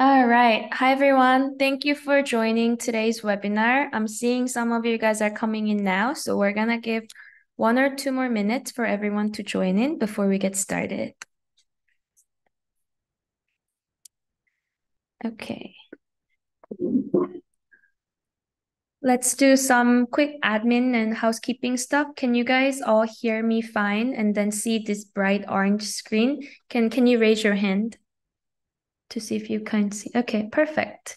All right. Hi, everyone. Thank you for joining today's webinar. I'm seeing some of you guys are coming in now, so we're going to give one or two more minutes for everyone to join in before we get started. Okay. Let's do some quick admin and housekeeping stuff. Can you guys all hear me fine and then see this bright orange screen? Can, can you raise your hand? To see if you can see. Okay, perfect.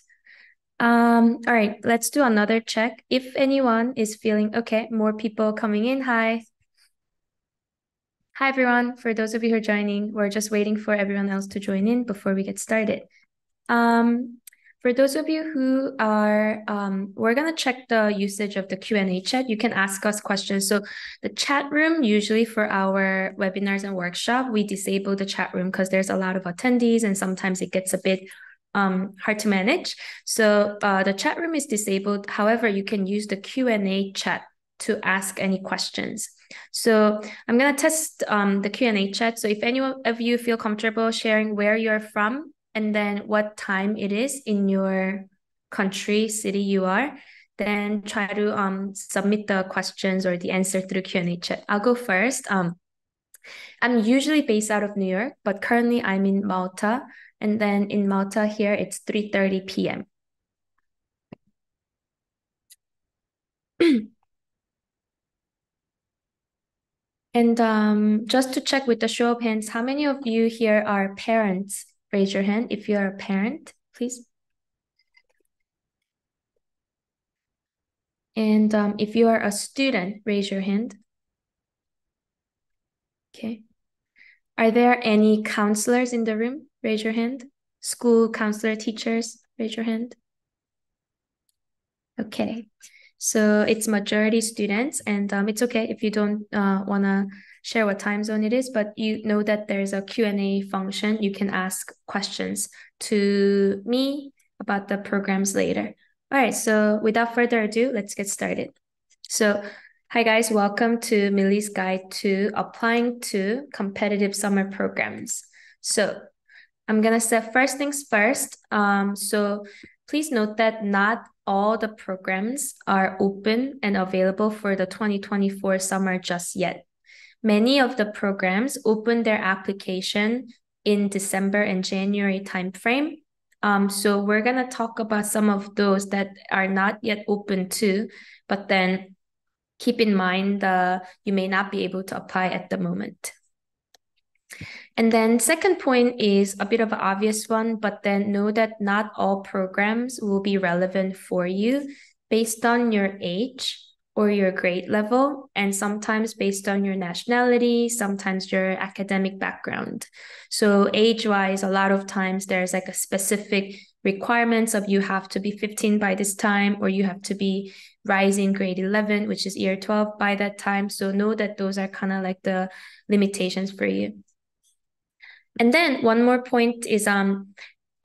Um, all right, let's do another check. If anyone is feeling okay, more people coming in. Hi. Hi, everyone. For those of you who are joining, we're just waiting for everyone else to join in before we get started. Um, for those of you who are, um, we're going to check the usage of the Q&A chat. You can ask us questions. So the chat room, usually for our webinars and workshop, we disable the chat room because there's a lot of attendees and sometimes it gets a bit um, hard to manage. So uh, the chat room is disabled. However, you can use the Q&A chat to ask any questions. So I'm going to test um, the Q&A chat. So if any of you feel comfortable sharing where you're from, and then what time it is in your country, city you are, then try to um submit the questions or the answer through Q&A chat. I'll go first. Um, I'm usually based out of New York, but currently I'm in Malta. And then in Malta here, it's 3.30 p.m. and um, just to check with the show of hands, how many of you here are parents Raise your hand if you're a parent, please. And um, if you are a student, raise your hand. Okay. Are there any counselors in the room? Raise your hand. School counselor, teachers, raise your hand. Okay. So it's majority students, and um, it's okay if you don't uh, want to share what time zone it is, but you know that there's a Q&A function. You can ask questions to me about the programs later. All right, so without further ado, let's get started. So hi guys, welcome to Millie's Guide to Applying to Competitive Summer Programs. So I'm gonna set first things first. Um, so please note that not all the programs are open and available for the 2024 summer just yet. Many of the programs open their application in December and January timeframe. Um, so we're gonna talk about some of those that are not yet open too, but then keep in mind uh, you may not be able to apply at the moment. And then second point is a bit of an obvious one, but then know that not all programs will be relevant for you based on your age or your grade level, and sometimes based on your nationality, sometimes your academic background. So age-wise, a lot of times there's like a specific requirements of you have to be 15 by this time, or you have to be rising grade 11, which is year 12 by that time. So know that those are kind of like the limitations for you. And then one more point is um,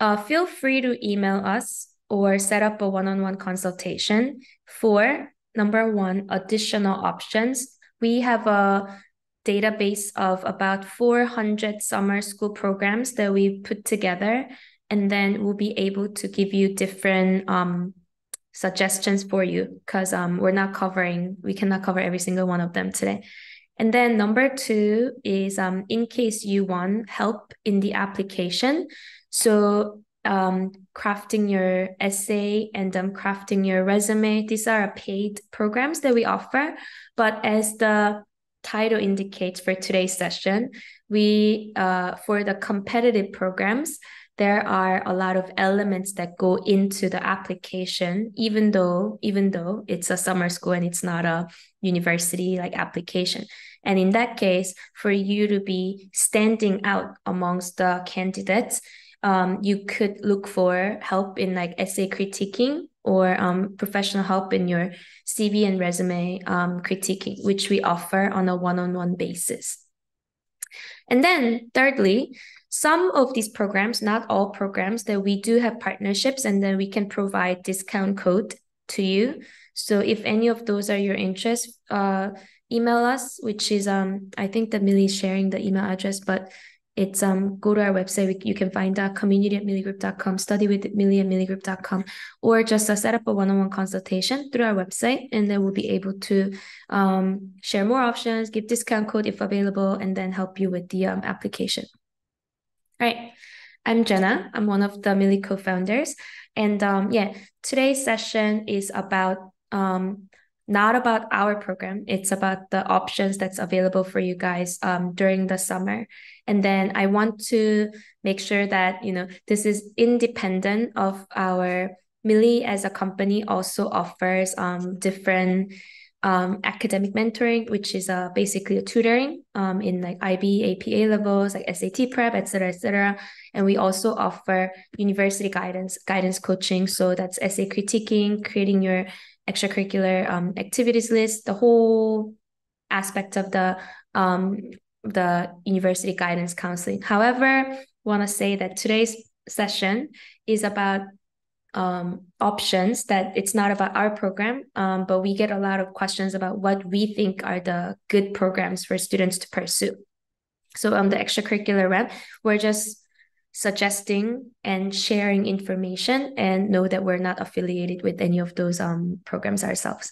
uh, feel free to email us or set up a one-on-one consultation for number one, additional options. We have a database of about 400 summer school programs that we put together, and then we'll be able to give you different um, suggestions for you because um, we're not covering, we cannot cover every single one of them today. And then number two is um, in case you want help in the application. So um, crafting your essay and um, crafting your resume. These are paid programs that we offer. But as the title indicates for today's session, we uh, for the competitive programs, there are a lot of elements that go into the application, even though even though it's a summer school and it's not a university like application. And in that case, for you to be standing out amongst the candidates, um, you could look for help in like essay critiquing or um, professional help in your CV and resume um, critiquing, which we offer on a one-on-one basis. And then thirdly, some of these programs, not all programs, that we do have partnerships and then we can provide discount code to you. So if any of those are your interest, uh, email us, which is um I think that Millie is sharing the email address, but it's um go to our website. You can find that community at milligroup.com, study with Millie at milligroup.com, or just uh, set up a one-on-one consultation through our website, and then we'll be able to um, share more options, give discount code if available, and then help you with the um, application. All right. I'm Jenna. I'm one of the Millie co-founders. And um, yeah, today's session is about um, not about our program. It's about the options that's available for you guys um, during the summer. And then I want to make sure that, you know, this is independent of our Millie as a company also offers um, different um, academic mentoring, which is uh, basically a tutoring um, in like IB, APA levels, like SAT prep, etc., etc. And we also offer university guidance, guidance coaching. So that's essay critiquing, creating your extracurricular um, activities list, the whole aspect of the um, the university guidance counseling. However, want to say that today's session is about um, options that it's not about our program, um, but we get a lot of questions about what we think are the good programs for students to pursue. So on the extracurricular web, we're just suggesting and sharing information and know that we're not affiliated with any of those um, programs ourselves.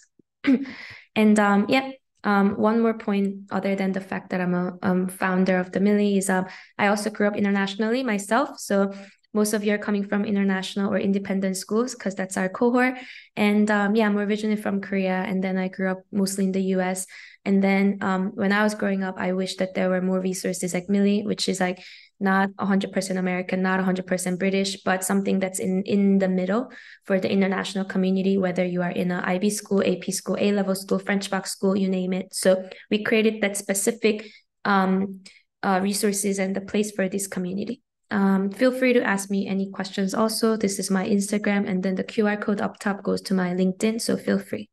and um, yeah, um, one more point other than the fact that I'm a um, founder of the Millie is um, I also grew up internationally myself. So most of you are coming from international or independent schools because that's our cohort. And um, yeah, I'm originally from Korea and then I grew up mostly in the US. And then um, when I was growing up, I wish that there were more resources like Millie, which is like not 100% American, not 100% British, but something that's in, in the middle for the international community, whether you are in an IB school, AP school, A level school, French bac school, you name it. So we created that specific um, uh, resources and the place for this community. Um, feel free to ask me any questions also. This is my Instagram, and then the QR code up top goes to my LinkedIn, so feel free.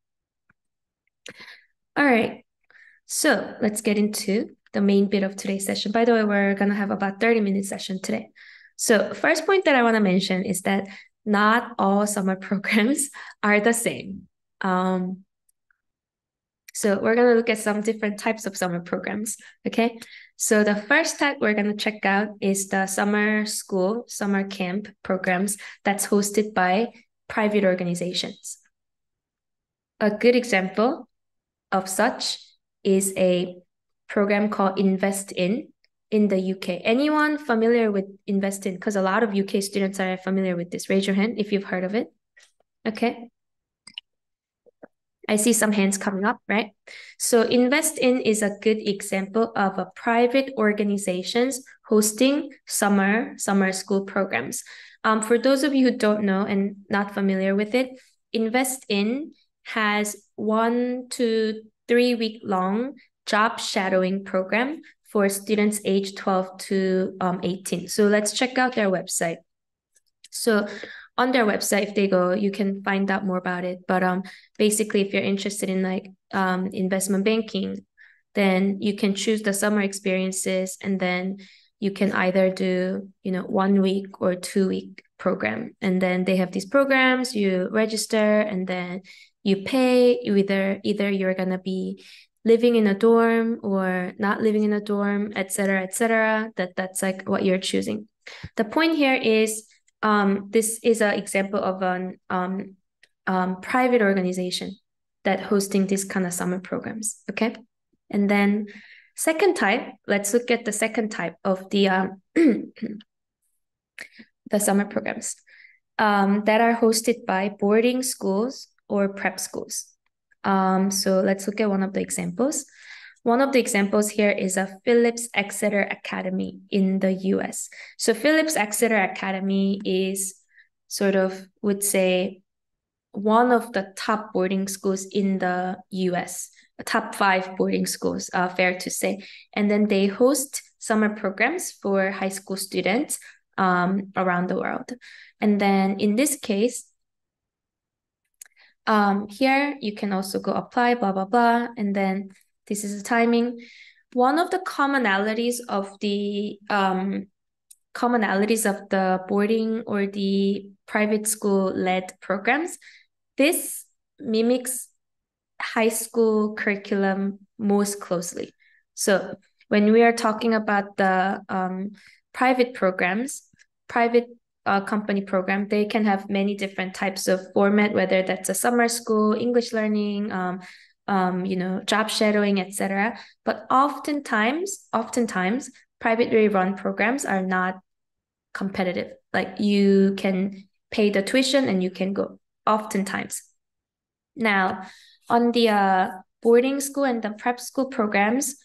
All right, so let's get into the main bit of today's session. By the way, we're going to have about 30 minute session today. So first point that I want to mention is that not all summer programs are the same. Um, so we're going to look at some different types of summer programs, okay? So the first type we're going to check out is the summer school, summer camp programs that's hosted by private organizations. A good example of such is a program called Invest In in the UK. Anyone familiar with Invest In? Because a lot of UK students are familiar with this. Raise your hand if you've heard of it. Okay. I see some hands coming up, right? So Invest In is a good example of a private organizations hosting summer summer school programs. Um, for those of you who don't know and not familiar with it, Invest In has one to three week long job shadowing program for students age 12 to um, 18. So let's check out their website. So on their website, if they go, you can find out more about it. But um, basically, if you're interested in like um, investment banking, then you can choose the summer experiences and then you can either do, you know, one week or two week program. And then they have these programs, you register and then you pay either either you're gonna be living in a dorm or not living in a dorm, etc., etc. That that's like what you're choosing. The point here is um, this is an example of an um, um, private organization that hosting these kind of summer programs. Okay, and then second type. Let's look at the second type of the um, the summer programs um, that are hosted by boarding schools or prep schools. Um, so let's look at one of the examples. One of the examples here is a Phillips Exeter Academy in the US. So Phillips Exeter Academy is sort of would say one of the top boarding schools in the US, top five boarding schools, uh, fair to say. And then they host summer programs for high school students um, around the world. And then in this case, um, here you can also go apply, blah, blah, blah. And then this is the timing. One of the commonalities of the um, commonalities of the boarding or the private school led programs, this mimics high school curriculum most closely. So when we are talking about the um, private programs, private uh, company program, they can have many different types of format, whether that's a summer school, English learning, um, um, you know, job shadowing, etc. But oftentimes, oftentimes, privately run programs are not competitive. Like you can pay the tuition and you can go. Oftentimes. Now, on the uh, boarding school and the prep school programs,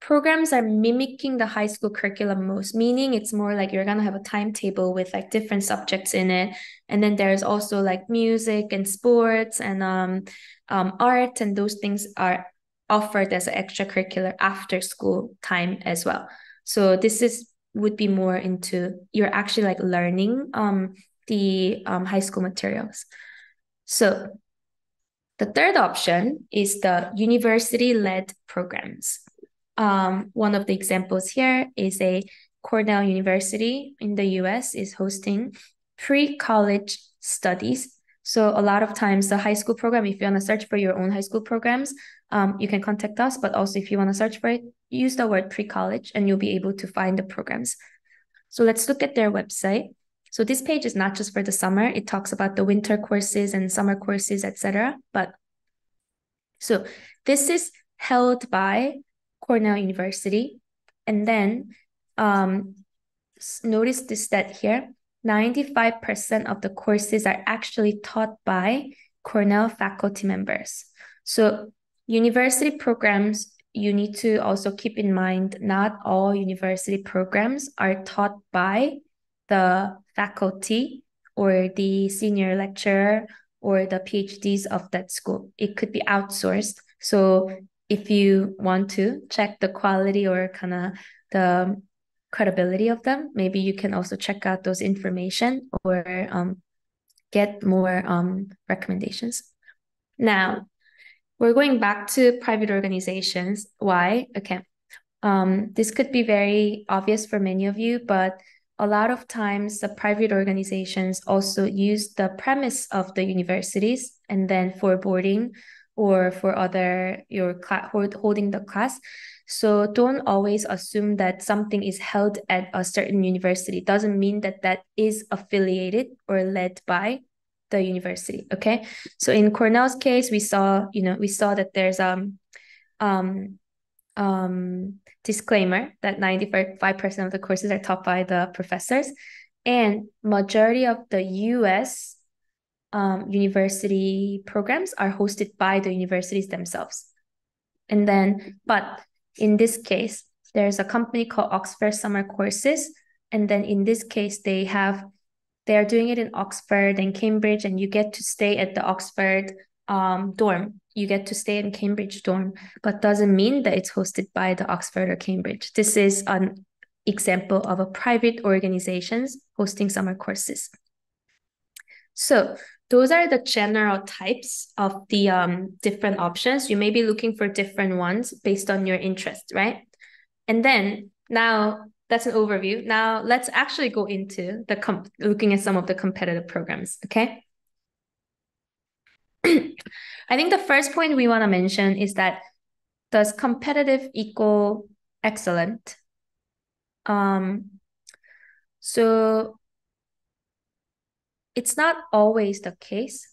programs are mimicking the high school curriculum most, meaning it's more like you're gonna have a timetable with like different subjects in it. And then there's also like music and sports and um, um art, and those things are offered as an extracurricular after school time as well. So this is would be more into you're actually like learning um the um, high school materials. So the third option is the university-led programs. Um, one of the examples here is a Cornell University in the US is hosting pre-college studies. So a lot of times the high school program, if you want to search for your own high school programs, um, you can contact us. But also if you want to search for it, use the word pre-college and you'll be able to find the programs. So let's look at their website. So this page is not just for the summer. It talks about the winter courses and summer courses, etc. But so this is held by Cornell University. And then um, notice this stat here, 95% of the courses are actually taught by Cornell faculty members. So university programs, you need to also keep in mind, not all university programs are taught by the faculty or the senior lecturer or the PhDs of that school. It could be outsourced. So if you want to check the quality or kind of the credibility of them, maybe you can also check out those information or um, get more um, recommendations. Now, we're going back to private organizations. Why? Okay. Um, this could be very obvious for many of you, but a lot of times the private organizations also use the premise of the universities and then for boarding or for other your class holding the class. So don't always assume that something is held at a certain university. Doesn't mean that that is affiliated or led by the university okay? So in cornell's case we saw you know we saw that there's um um um disclaimer that 95% of the courses are taught by the professors and majority of the US um, university programs are hosted by the universities themselves. And then, but in this case, there's a company called Oxford Summer Courses. And then in this case, they have, they are doing it in Oxford and Cambridge, and you get to stay at the Oxford um, dorm you get to stay in Cambridge dorm, but doesn't mean that it's hosted by the Oxford or Cambridge. This is an example of a private organizations hosting summer courses. So those are the general types of the um, different options. You may be looking for different ones based on your interest, right? And then now that's an overview. Now let's actually go into the looking at some of the competitive programs, okay? I think the first point we want to mention is that does competitive equal excellent? Um, so it's not always the case,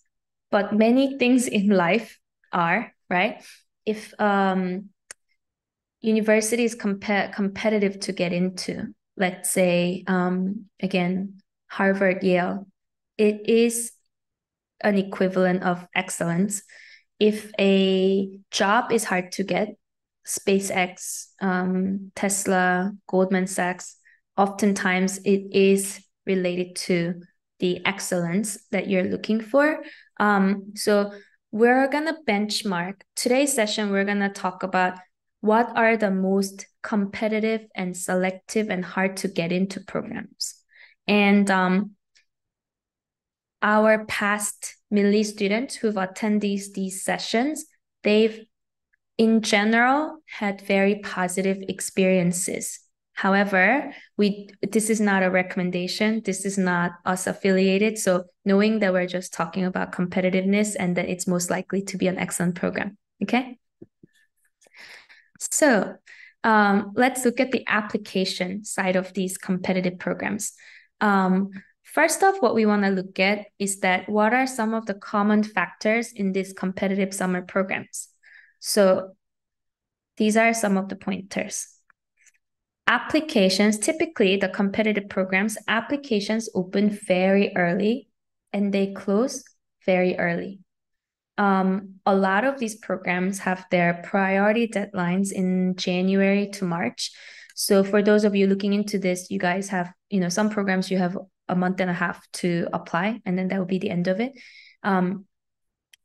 but many things in life are, right? If um, university is comp- competitive to get into, let's say, um, again, Harvard, Yale, it is an equivalent of excellence. If a job is hard to get, SpaceX, um, Tesla, Goldman Sachs, oftentimes it is related to the excellence that you're looking for. Um, so we're gonna benchmark today's session. We're gonna talk about what are the most competitive and selective and hard to get into programs. And um, our past Millie students who've attended these sessions, they've in general had very positive experiences. However, we this is not a recommendation. This is not us affiliated. So knowing that we're just talking about competitiveness and that it's most likely to be an excellent program. Okay. So um, let's look at the application side of these competitive programs. Um, first off, what we want to look at is that what are some of the common factors in these competitive summer programs? So these are some of the pointers. Applications, typically the competitive programs, applications open very early and they close very early. Um, a lot of these programs have their priority deadlines in January to March. So for those of you looking into this, you guys have, you know, some programs you have a month and a half to apply, and then that will be the end of it. Um,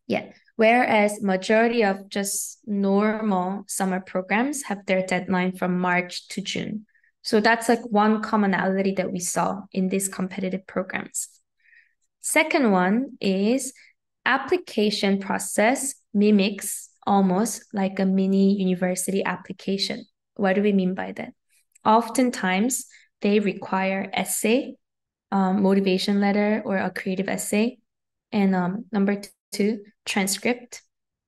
yeah. Whereas majority of just normal summer programs have their deadline from March to June. So that's like one commonality that we saw in these competitive programs. Second one is application process mimics almost like a mini university application. What do we mean by that? Oftentimes, they require essay, um, motivation letter, or a creative essay. And um, number two, transcript.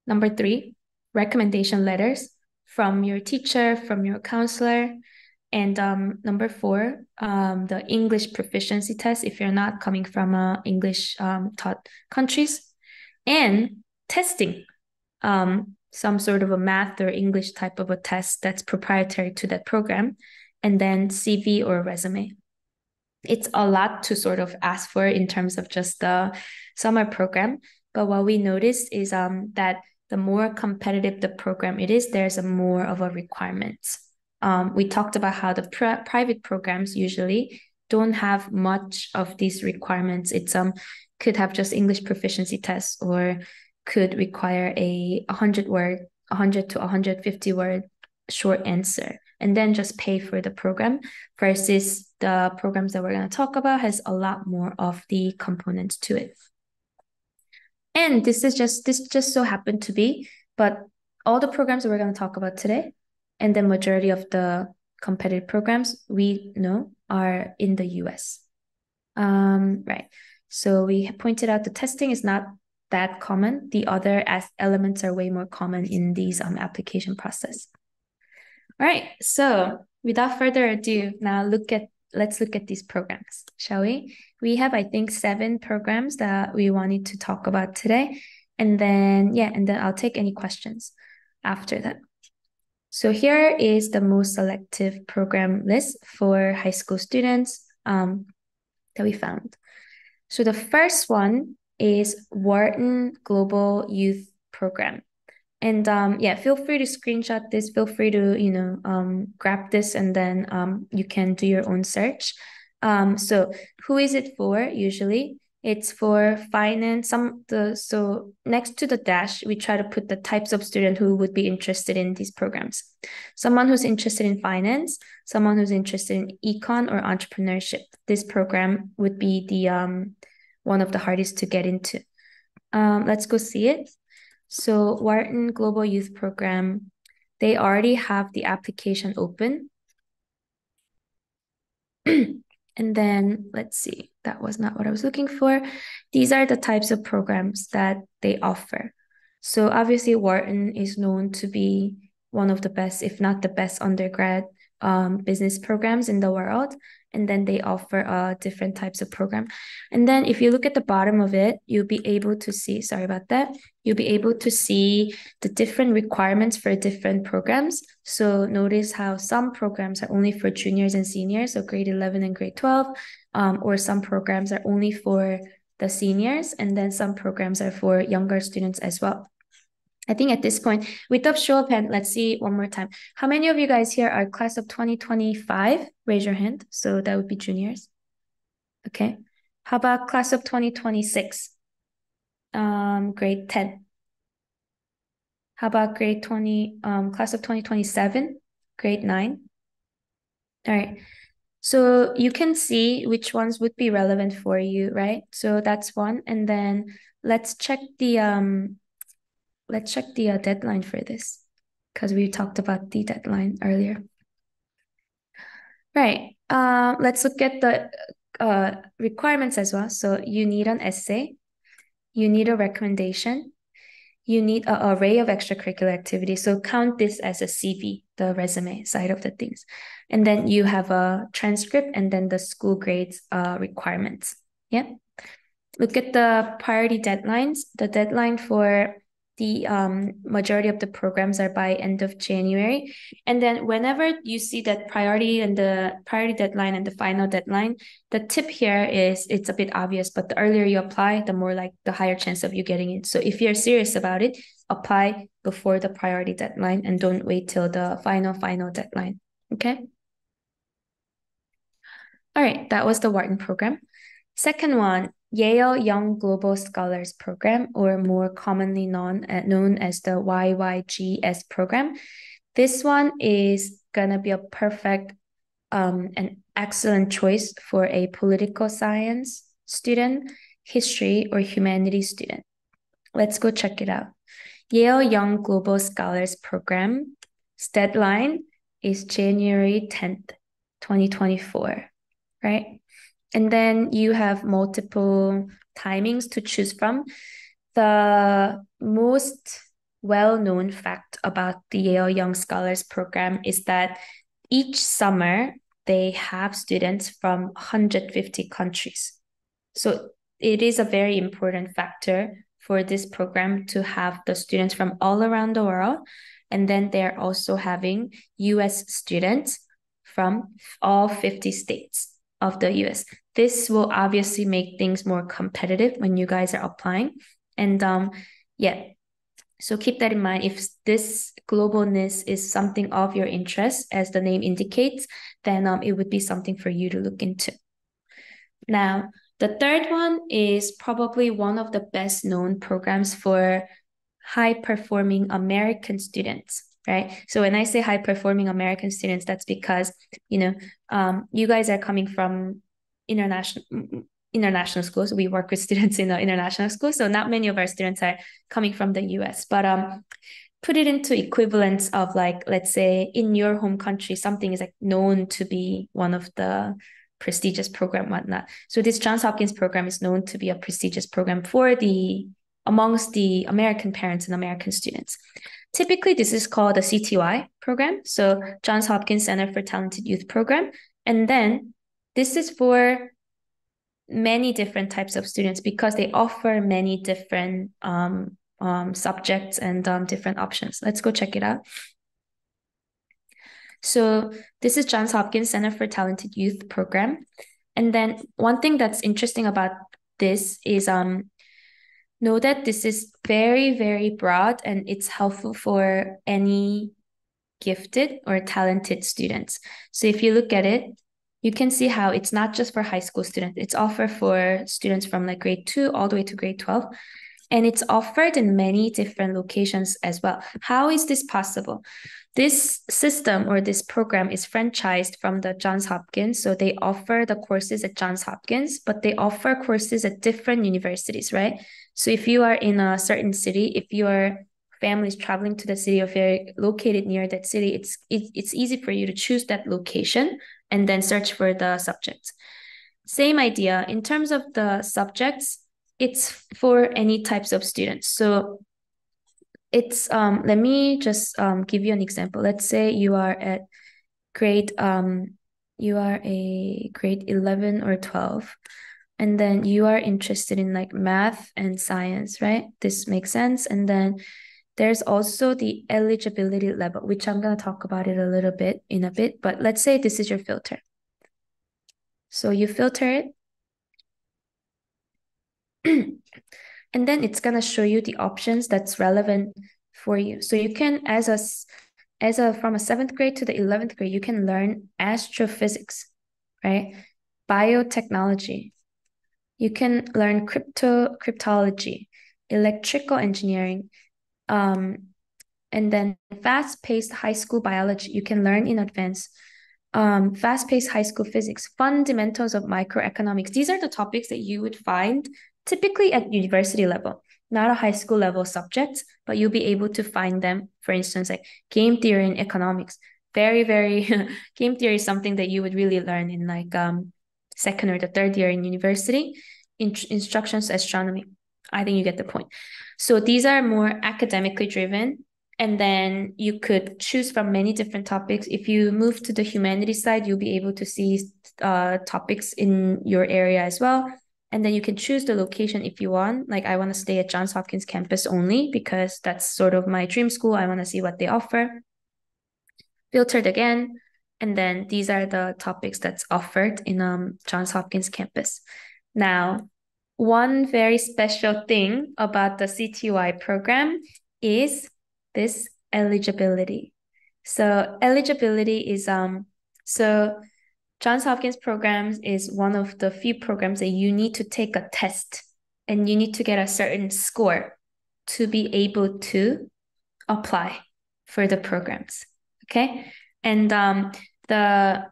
Number three, recommendation letters from your teacher, from your counselor. And um, number four, um, the English proficiency test if you're not coming from uh, English um, taught countries and testing um, some sort of a math or English type of a test that's proprietary to that program, and then CV or resume. It's a lot to sort of ask for in terms of just the summer program. But what we noticed is um, that the more competitive the program it is, there's a more of a requirement. Um, we talked about how the pr- private programs usually don't have much of these requirements. It's um could have just English proficiency tests or could require a 100 word, 100 to 150 word short answer and then just pay for the program versus the programs that we're going to talk about has a lot more of the components to it. And this is just this just so happened to be, but all the programs that we're going to talk about today and the majority of the competitive programs we know are in the US. Um, right. So we pointed out the testing is not that common. The other as elements are way more common in these um, application process. All right, so without further ado, now look at let's look at these programs, shall we? We have, I think, seven programs that we wanted to talk about today. And then, yeah, and then I'll take any questions after that. So here is the most selective program list for high school students um, that we found. So the first one is Wharton Global Youth Program. And um, yeah, feel free to screenshot this. Feel free to, you know, um, grab this and then um, you can do your own search. Um, so who is it for usually? It's for finance. Some the so next to the dash, we try to put the types of student who would be interested in these programs. Someone who's interested in finance, someone who's interested in econ or entrepreneurship. This program would be the um one of the hardest to get into. Um, let's go see it. So Wharton Global Youth Program, they already have the application open. And then let's see, that was not what I was looking for. These are the types of programs that they offer. So obviously Wharton is known to be one of the best, if not the best undergrad um, business programs in the world and then they offer uh, different types of program. And then if you look at the bottom of it, you'll be able to see, sorry about that, you'll be able to see the different requirements for different programs. So notice how some programs are only for juniors and seniors, so grade 11 and grade 12, um, or some programs are only for the seniors, and then some programs are for younger students as well. I think at this point, with the show of let's see one more time. How many of you guys here are class of 2025? Raise your hand. So that would be juniors. Okay. How about class of 2026? Um, grade 10. How about grade 20, um, class of 2027? Grade 9. All right. So you can see which ones would be relevant for you, right? So that's one. And then let's check the um let's check the uh, deadline for this because we talked about the deadline earlier. Right. Uh, let's look at the uh, requirements as well. So you need an essay, you need a recommendation, you need an array of extracurricular activities. So count this as a CV, the resume side of the things. And then you have a transcript and then the school grades uh, requirements. Yeah. Look at the priority deadlines. The deadline for the um, majority of the programs are by end of January. And then whenever you see that priority and the priority deadline and the final deadline, the tip here is it's a bit obvious, but the earlier you apply, the more like the higher chance of you getting it. So if you're serious about it, apply before the priority deadline and don't wait till the final, final deadline. Okay. All right, that was the Wharton program. Second one, Yale Young Global Scholars Program, or more commonly known, uh, known as the YYGS program. This one is gonna be a perfect um, and excellent choice for a political science student, history, or humanities student. Let's go check it out. Yale Young Global Scholars Program, deadline is January 10th, 2024, right? And then you have multiple timings to choose from. The most well-known fact about the Yale Young Scholars Program is that each summer they have students from 150 countries. So it is a very important factor for this program to have the students from all around the world. And then they're also having US students from all 50 states of the US. This will obviously make things more competitive when you guys are applying. And um, yeah, so keep that in mind. If this globalness is something of your interest, as the name indicates, then um, it would be something for you to look into. Now, the third one is probably one of the best known programs for high performing American students right? So when i say high performing american students that's because you know um, you guys are coming from international international schools. We work with students in the international schools so not many of our students are coming from the us but um put it into equivalence of like let's say in your home country something is like known to be one of the prestigious program whatnot. So this johns hopkins program is known to be a prestigious program for the amongst the american parents and american students Typically, this is called a CTY program, so Johns Hopkins Center for Talented Youth program. And then this is for many different types of students because they offer many different um, um, subjects and um, different options. Let's go check it out. So this is Johns Hopkins Center for Talented Youth program. And then one thing that's interesting about this is um know that this is very, very broad and it's helpful for any gifted or talented students. So if you look at it, you can see how it's not just for high school students, it's offered for students from like grade two all the way to grade 12. And it's offered in many different locations as well. How is this possible? This system or this program is franchised from the Johns Hopkins. So they offer the courses at Johns Hopkins, but they offer courses at different universities, right? So if you are in a certain city, if your family is traveling to the city, or if you're located near that city, it's it, it's easy for you to choose that location and then search for the subjects. Same idea in terms of the subjects, it's for any types of students. So it's um let me just um give you an example. Let's say you are at grade um you are a grade 11 or 12 and then you are interested in like math and science, right? This makes sense. And then there's also the eligibility level, which I'm going to talk about it a little bit in a bit, but let's say this is your filter. So you filter it. and then it's going to show you the options that's relevant for you. So you can, as a, as a, from a seventh grade to the 11th grade, you can learn astrophysics, right? Biotechnology, you can learn crypto cryptology, electrical engineering, um, and then fast-paced high school biology. You can learn in advance. Um, fast-paced high school physics, fundamentals of microeconomics. These are the topics that you would find typically at university level, not a high school level subject, but you'll be able to find them. For instance, like game theory and economics. Very, very game theory is something that you would really learn in like um second or the third year in university in, instructions astronomy i think you get the point So these are more academically driven. And then you could choose from many different topics. If you move to the humanities side, you'll be able to see uh, topics in your area as well. And then you can choose the location if you want. Like I want to stay at Johns Hopkins campus only because that's sort of my dream school. I want to see what they offer. Filtered again. And then these are the topics that's offered in um, Johns Hopkins campus. Now, one very special thing about the CTY program is this eligibility. So eligibility is um so Johns Hopkins programs is one of the few programs that you need to take a test and you need to get a certain score to be able to apply for the programs. Okay. And um, the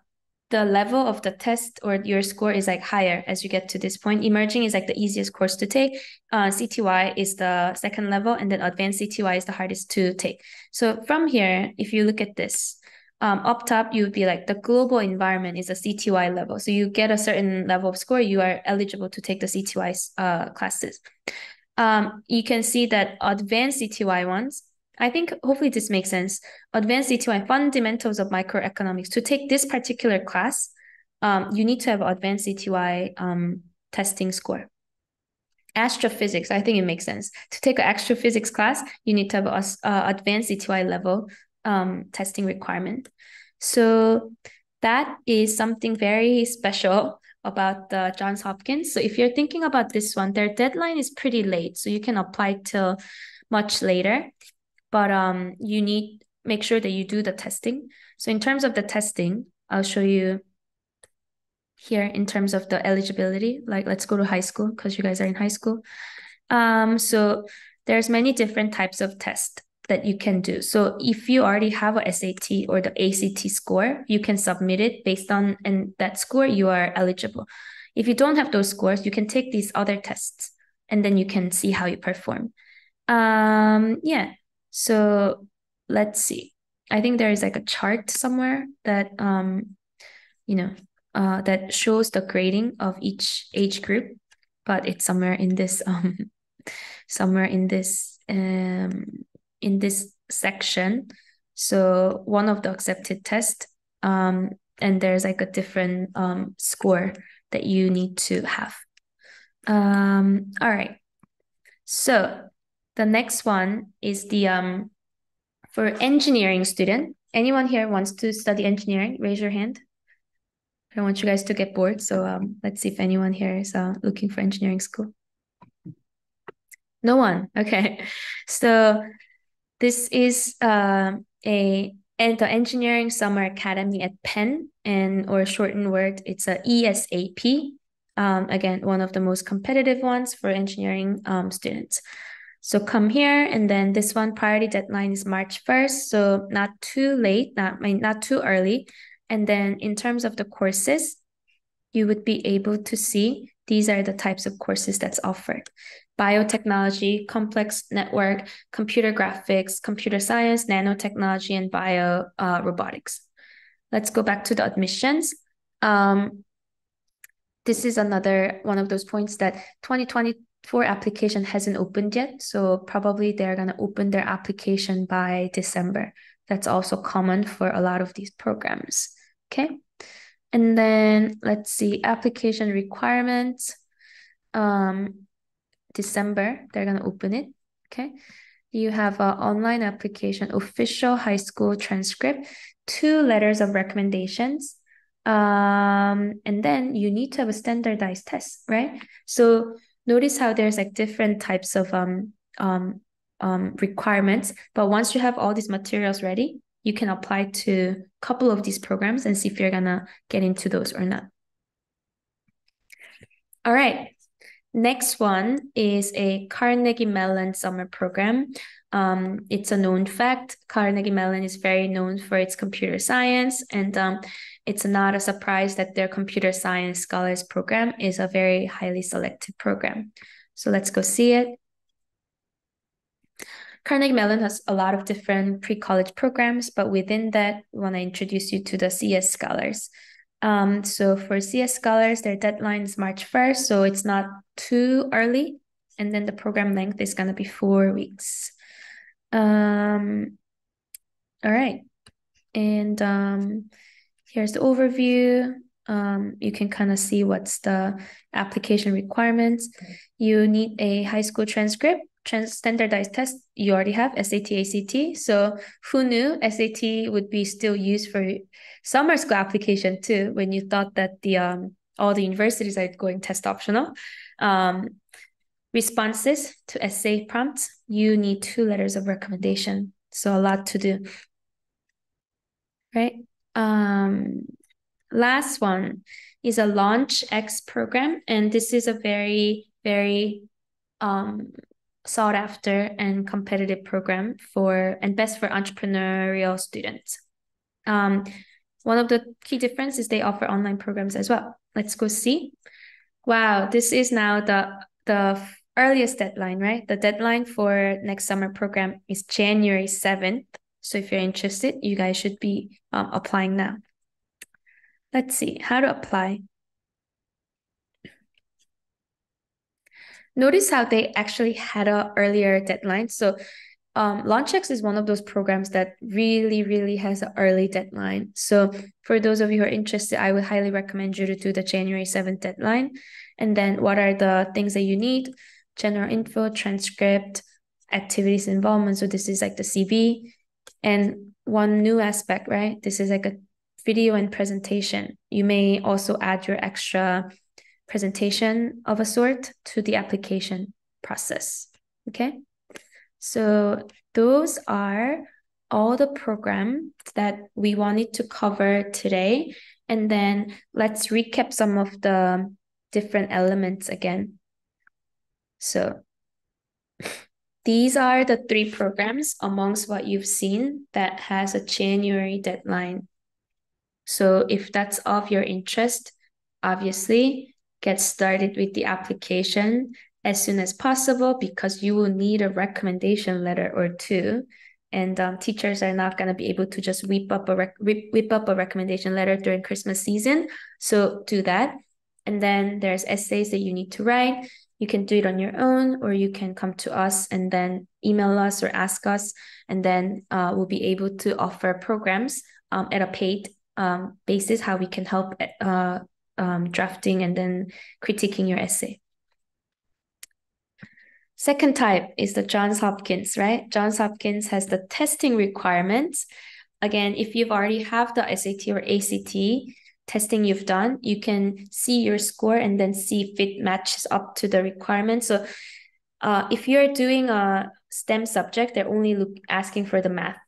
the level of the test or your score is like higher as you get to this point. Emerging is like the easiest course to take. Uh, CTY is the second level, and then advanced CTY is the hardest to take. So from here, if you look at this, um, up top, you would be like the global environment is a CTY level. So you get a certain level of score, you are eligible to take the CTY uh, classes. Um, you can see that advanced CTY ones, I think hopefully this makes sense. Advanced CTY fundamentals of microeconomics. To take this particular class, um, you need to have advanced CTY um, testing score. Astrophysics, I think it makes sense. To take an astrophysics class, you need to have a uh, advanced CTY level um, testing requirement. So that is something very special about the Johns Hopkins. So if you're thinking about this one, their deadline is pretty late, so you can apply till much later but um, you need make sure that you do the testing. So in terms of the testing, I'll show you here in terms of the eligibility. Like let's go to high school because you guys are in high school. Um, so there's many different types of tests that you can do. So if you already have a SAT or the ACT score, you can submit it based on and that score you are eligible. If you don't have those scores, you can take these other tests and then you can see how you perform. Um, yeah, so let's see. I think there is like a chart somewhere that um, you know, uh, that shows the grading of each age group, but it's somewhere in this um, somewhere in this um, in this section. So one of the accepted test, um, and there's like a different um score that you need to have. Um, all right. So the next one is the um for engineering student. Anyone here wants to study engineering? Raise your hand. I don't want you guys to get bored. So um, let's see if anyone here is uh, looking for engineering school. No one. Okay. So this is uh, a the Engineering Summer Academy at Penn, and or shortened word, it's a ESAP. Um, again, one of the most competitive ones for engineering um, students. So come here, and then this one priority deadline is March 1st, so not too late, not, not too early. And then in terms of the courses, you would be able to see these are the types of courses that's offered. Biotechnology, complex network, computer graphics, computer science, nanotechnology, and bio uh, robotics. Let's go back to the admissions. Um, this is another one of those points that 2024 application hasn't opened yet. So probably they're going to open their application by December. That's also common for a lot of these programs. Okay. And then let's see, application requirements. Um, December, they're going to open it. Okay. You have an online application, official high school transcript, two letters of recommendations, um, and then you need to have a standardized test, right? So notice how there's like different types of um, um, um, requirements. But once you have all these materials ready, you can apply to a couple of these programs and see if you're gonna get into those or not. All right. Next one is a Carnegie Mellon summer program. Um, it's a known fact. Carnegie Mellon is very known for its computer science, and um, it's not a surprise that their computer science scholars program is a very highly selected program. So let's go see it. Carnegie Mellon has a lot of different pre-college programs, but within that, we want to introduce you to the CS Scholars. Um, so for CS Scholars, their deadline is March 1st, so it's not too early. and then the program length is gonna be four weeks. Um, all right, and um, here's the overview. Um, you can kind of see what's the application requirements. You need a high school transcript, trans standardized test. You already have SAT, ACT. So who knew SAT would be still used for summer school application too? When you thought that the um all the universities are going test optional. Um, responses to essay prompts. You need two letters of recommendation. So a lot to do. Right. Um, last one is a LaunchX program, and this is a very, very um, sought after and competitive program for and best for entrepreneurial students. Um, one of the key differences they offer online programs as well. Let's go see. Wow, this is now the the earliest deadline, right? The deadline for next summer program is January 7th. So if you're interested, you guys should be um, applying now. Let's see how to apply. Notice how they actually had a earlier deadline. So um, LaunchX is one of those programs that really, really has an early deadline. So for those of you who are interested, I would highly recommend you to do the January 7th deadline. And then what are the things that you need? General info, transcript, activities involvement. So this is like the CV. And one new aspect, right? This is like a video and presentation. You may also add your extra presentation of a sort to the application process. Okay. So those are all the programs that we wanted to cover today. And then let's recap some of the different elements again. So these are the three programs amongst what you've seen that has a January deadline. So if that's of your interest, obviously get started with the application as soon as possible because you will need a recommendation letter or two. And um, teachers are not going to be able to just whip up a rec- whip, up a recommendation letter during Christmas season. So do that. And then there's essays that you need to write. You can do it on your own, or you can come to us and then email us or ask us, and then uh, we'll be able to offer programs um, at a paid um, basis how we can help uh, um, drafting and then critiquing your essay. Second type is the Johns Hopkins, right? Johns Hopkins has the testing requirements. Again, if you've already have the SAT or ACT testing you've done, you can see your score and then see if it matches up to the requirements. So uh, if you're doing a STEM subject, they're only look, asking for the math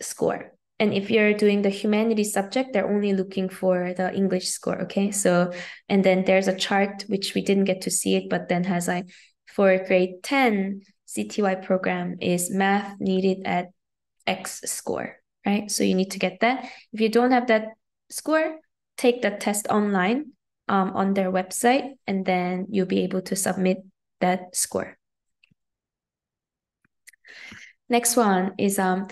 score. And if you're doing the humanities subject, they're only looking for the English score. Okay. So, and then there's a chart, which we didn't get to see it, but then has like for grade 10 CTY program is math needed at X score, right? So you need to get that. If you don't have that score, take the test online um, on their website, and then you'll be able to submit that score. Next one is um,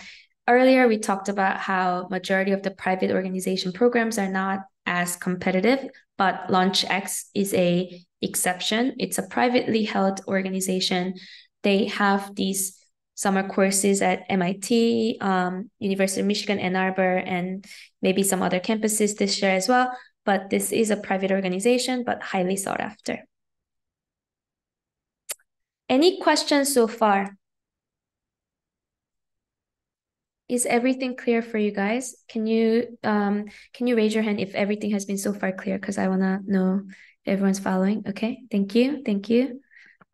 earlier we talked about how majority of the private organization programs are not as competitive, but LaunchX is a exception. It's a privately held organization. They have these summer courses at MIT, um, University of Michigan, Ann Arbor, and maybe some other campuses this year as well. But this is a private organization, but highly sought after. Any questions so far? Is everything clear for you guys? Can you um can you raise your hand if everything has been so far clear? Because I wanna know everyone's following. Okay, thank you, thank you.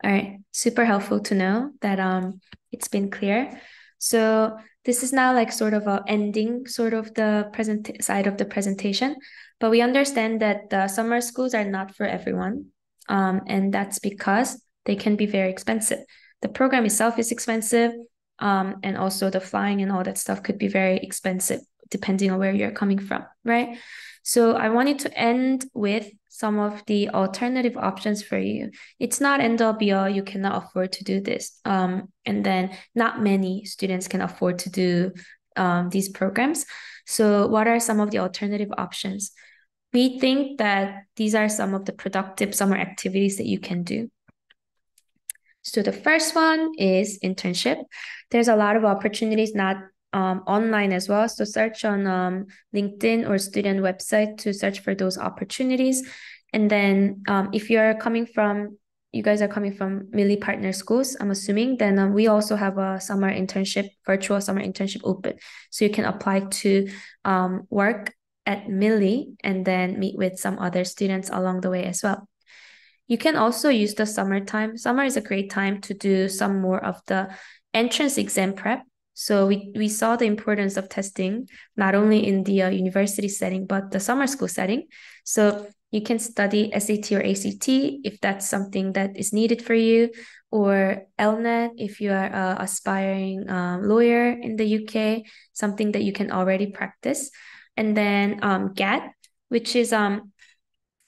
All right, super helpful to know that um it's been clear. So this is now like sort of a ending sort of the present side of the presentation, but we understand that the summer schools are not for everyone, um, and that's because they can be very expensive. The program itself is expensive um, and also the flying and all that stuff could be very expensive depending on where you're coming from, right? So I wanted to end with some of the alternative options for you. It's not end all be all. You cannot afford to do this. Um, and then not many students can afford to do um, these programs. So what are some of the alternative options? We think that these are some of the productive summer activities that you can do. So the first one is internship. There's a lot of opportunities, not um, online as well. So search on um, LinkedIn or student website to search for those opportunities. And then um, if you're coming from, you guys are coming from Millie Partner Schools, I'm assuming, then um, we also have a summer internship, virtual summer internship open. So you can apply to um, work at Millie and then meet with some other students along the way as well. You can also use the summertime. Summer is a great time to do some more of the entrance exam prep. So we, we saw the importance of testing, not only in the uh, university setting, but the summer school setting. So you can study SAT or ACT if that's something that is needed for you, or LSAT if you are an aspiring uh, lawyer in the UK, something that you can already practice. And then um, GAT, which is um,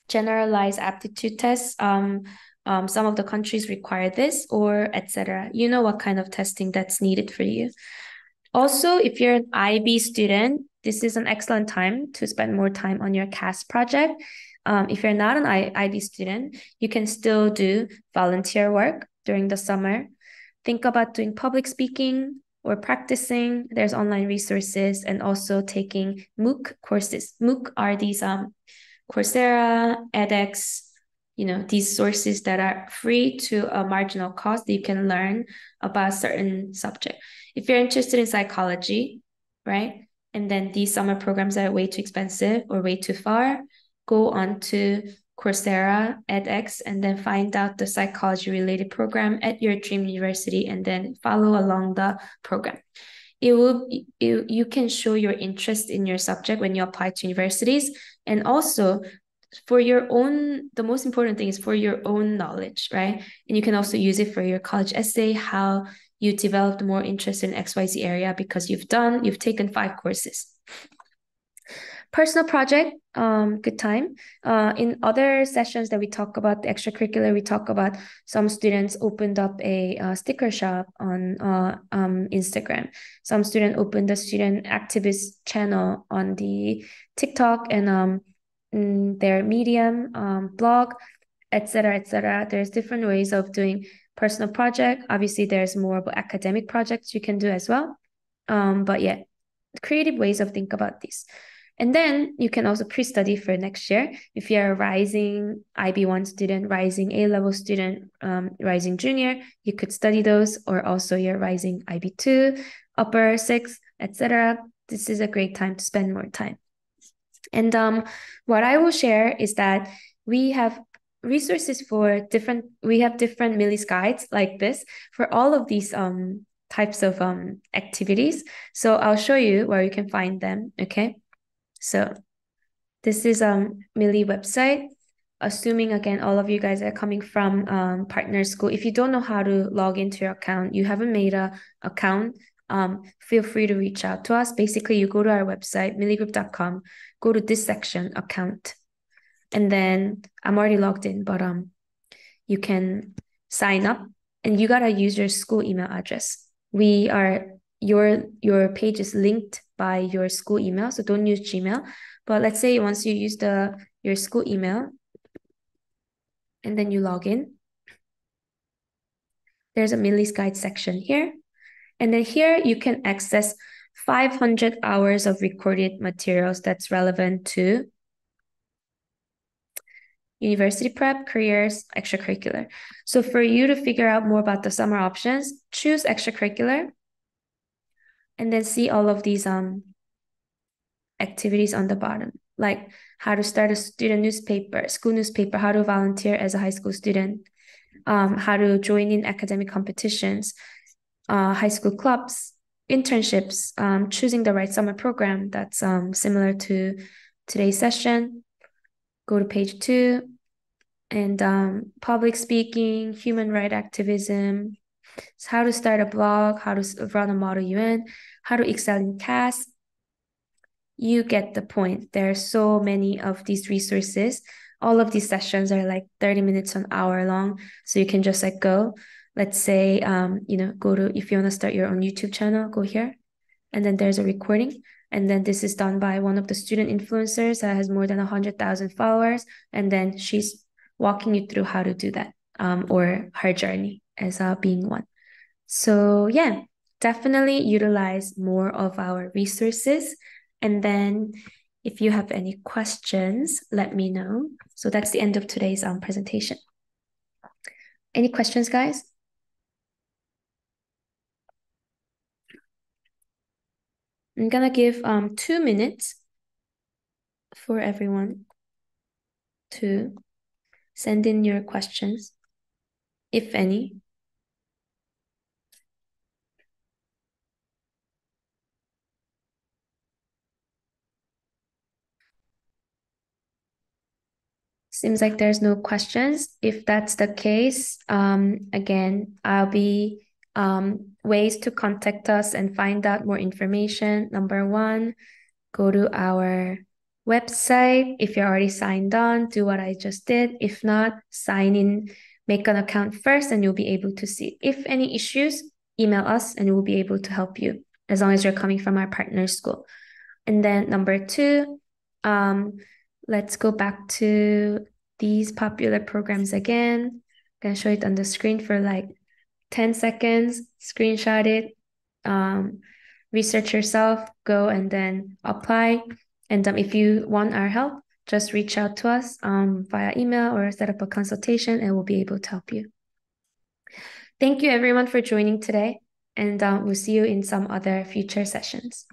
generalized aptitude tests. Um, um, some of the countries require this or etc. You know what kind of testing that's needed for you. Also, if you're an IB student, this is an excellent time to spend more time on your CAS project. Um, if you're not an I- IB student, you can still do volunteer work during the summer. Think about doing public speaking or practicing. There's online resources and also taking MOOC courses. MOOC are these um Coursera, edX, you know, these sources that are free to a marginal cost that you can learn about a certain subject. If you're interested in psychology, right? And then these summer programs are way too expensive or way too far, go on to Coursera, edX, and then find out the psychology related program at your dream university and then follow along the program it will you, you can show your interest in your subject when you apply to universities. And also for your own the most important thing is for your own knowledge right? And you can also use it for your college essay how you developed more interest in xyz area because you've done you've taken five courses personal project um good time. Uh in other sessions that we talk about the extracurricular we talk about some students opened up a uh, sticker shop on uh um instagram. Some student opened a student activist channel on the tiktok and um their medium um blog etc etc there's different ways of doing personal project. Obviously there's more academic projects you can do as well. Um but yeah creative ways of think about this and then you can also pre-study for next year. If you're a rising IB1 student, rising A-level student, um, rising junior, you could study those, or also you're rising IB2, upper six, etc. This is a great time to spend more time. And um, what I will share is that we have resources for different, we have different Millie's guides like this for all of these um, types of um, activities. So I'll show you where you can find them, okay? So this is um Millie website. Assuming again, all of you guys are coming from um, partner school. If you don't know how to log into your account, you haven't made a account, um, feel free to reach out to us. Basically, you go to our website, milliegroup.com, go to this section, account. And then I'm already logged in, but um, you can sign up and you gotta use your school email address. We are your your page is linked by your school email. So don't use Gmail. But let's say once you use the your school email and then you log in, there's a Millie's Guide section here. And then here you can access 500 hours of recorded materials that's relevant to university prep, careers, extracurricular. So for you to figure out more about the summer options, choose extracurricular and then see all of these um activities on the bottom like how to start a student newspaper school newspaper how to volunteer as a high school student um, how to join in academic competitions uh, high school clubs internships um, choosing the right summer program that's um, similar to today's session. Go to page two and um, public speaking human right activism so how to start a blog, how to run a model UN, how to excel in CAS. You get the point. There are so many of these resources. All of these sessions are like 30 minutes, an hour long. So you can just like go, let's say, um, you know, go to, if you want to start your own YouTube channel, go here. And then there's a recording. And then this is done by one of the student influencers that has more than 100,000 followers. And then she's walking you through how to do that um, or her journey. As uh, being one. So yeah, definitely utilize more of our resources. And then if you have any questions, let me know. So that's the end of today's um, presentation. Any questions, guys? I'm gonna give um two minutes for everyone to send in your questions, if any. Seems like there's no questions. If that's the case, um, again, I'll be um, ways to contact us and find out more information. Number one, go to our website. If you're already signed on, do what I just did. If not, sign in, make an account first, and you'll be able to see. If any issues, email us and we'll be able to help you as long as you're coming from our partner school. And then number two, um, let's go back to these popular programs again. I'm gonna show it on the screen for like 10 seconds, screenshot it, um, research yourself, go and then apply. And um, if you want our help, just reach out to us um, via email or set up a consultation and we'll be able to help you. Thank you everyone for joining today and um, we'll see you in some other future sessions.